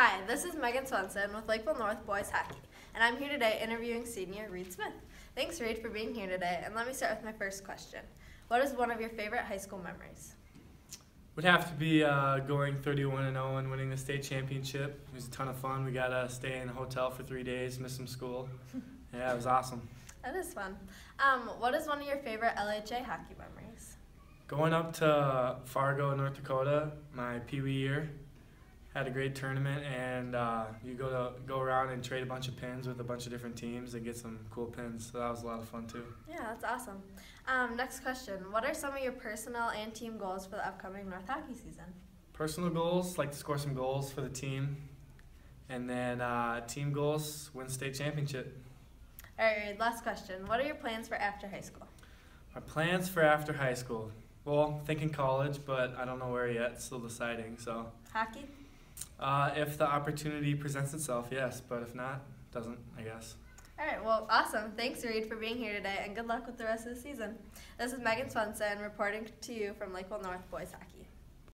Hi, this is Meghan Swenson with Lakeville North Boys Hockey, and I'm here today interviewing senior Reed Smith. Thanks, Reed, for being here today, and let me start with my first question. What is one of your favorite high school memories? Would have to be uh, going 31 and 0 and winning the state championship. It was a ton of fun. We got to stay in a hotel for three days, miss some school. yeah, it was awesome. That is fun. Um, what is one of your favorite LHA hockey memories? Going up to Fargo, North Dakota, my Pee Wee year, had a great tournament, and uh, you go to go around and trade a bunch of pins with a bunch of different teams and get some cool pins. So that was a lot of fun too. Yeah, that's awesome. Um, next question: What are some of your personal and team goals for the upcoming North hockey season? Personal goals, like to score some goals for the team, and then uh, team goals, win state championship. All right, last question: What are your plans for after high school? My plans for after high school. Well, thinking college, but I don't know where yet. Still deciding. So. Hockey. Uh, if the opportunity presents itself, yes. But if not, doesn't. I guess. All right, well, awesome. Thanks, Reed, for being here today, and good luck with the rest of the season. This is Meghan Swenson reporting to you from Lakeville North Boys Hockey.